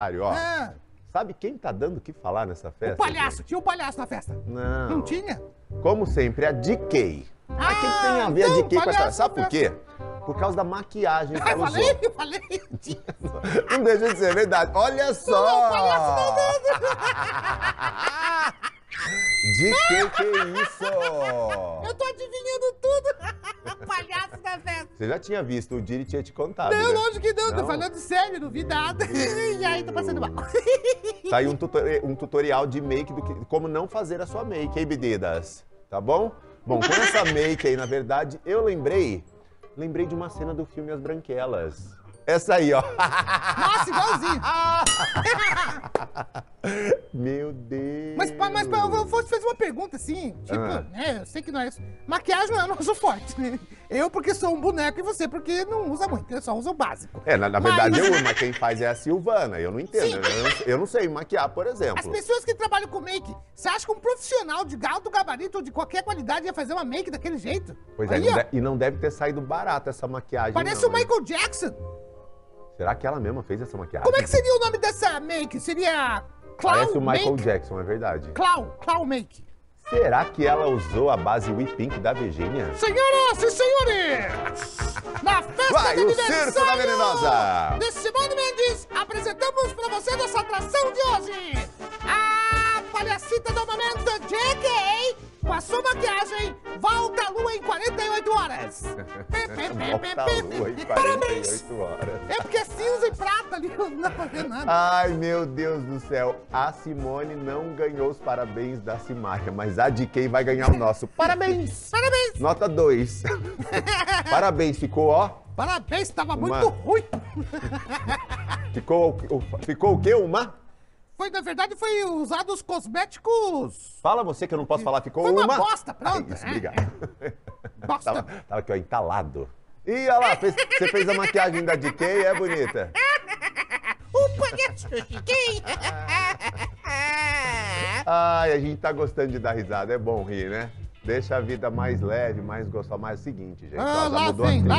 ó. Ah, Sabe quem tá dando o que falar nessa o festa? palhaço, tinha o palhaço na festa. gente? Não. Não tinha? Como sempre, a DK. Mas o que tem a ver a então, DK com essa... Sabe por quê? Por causa da maquiagem que Ah, eu ela falei, usou. eu falei. Tinha. Não deixa de ser verdade. Olha só! Não, palhaço não De que que é isso? Eu tô adivinhando Você já tinha visto, o Diri tinha te contado, Não, né? lógico que não, tô Não? falando sério, não vi nada. E aí, tô passando mal. Tá aí um, tutori- um tutorial de make do que, como não fazer a sua make, hein, bebidas? Tá bom? Bom, com essa make aí, na verdade, eu lembrei, lembrei de uma cena do filme As Branquelas. Essa aí, ó. Nossa, igualzinho. Pa- eu vou vou te fazer uma pergunta assim, tipo, Ah. é, eu sei que não é isso. Maquiagem não é nosso forte, né? Eu porque sou um boneco e você porque não usa muito, eu só uso o básico. É, na, na Mas- verdade eu, mas quem faz é a Silvana, eu não entendo. Sim. Eu não, eu não sei maquiar, por As exemplo. pessoas que trabalham com make, você acha que um profissional de alto gabarito ou de qualquer qualidade ia fazer uma make daquele jeito? Pois é, Aí, não de- e não deve ter saído barato essa maquiagem. parece não, o hein? Michael Jackson. Será que ela mesma fez essa maquiagem? Como é que seria o nome dessa make? Seria Clown Parece o Michael Make? Jackson, é verdade. Clown, Clown Make. Será que ela usou a base We Pink da Virgínia? Senhoras e senhores, na festa Vai, de o Circo da Venenosa. de Simone Mendes, apresentamos pra você nossa atração de hoje, a palhacita do momento JK, sua maquiagem, volta à lua em 48 horas. Volta lua em Parabéns. 48 horas. É porque é cinza e prata ali, não dá pra ver nada. Ai, meu Deus do céu. A Simone não ganhou os parabéns da Simária, mas a DK vai ganhar o nosso. Parabéns! Parabéns, Nota 2. Parabéns, ficou, ó. parabéns, tava muito Uma- ruim. Ficou, ficou o quê? Uma? Foi, na verdade, foi usado os cosméticos Fala você que eu não posso falar, ficou Foi uma uma. bosta, pronto. Ah, isso, É, obrigado. bosta. tava, tava aqui, ó, entalado. Ih, olha lá, fez- você fez a maquiagem da DK, é bonita? O palhaço fiquei. Ai, a gente tá gostando de dar risada, é bom rir, né? Deixa a vida mais leve, mais gostosa. Mas é o seguinte, gente, ó, Ah, já lá mudou a vem, trilha.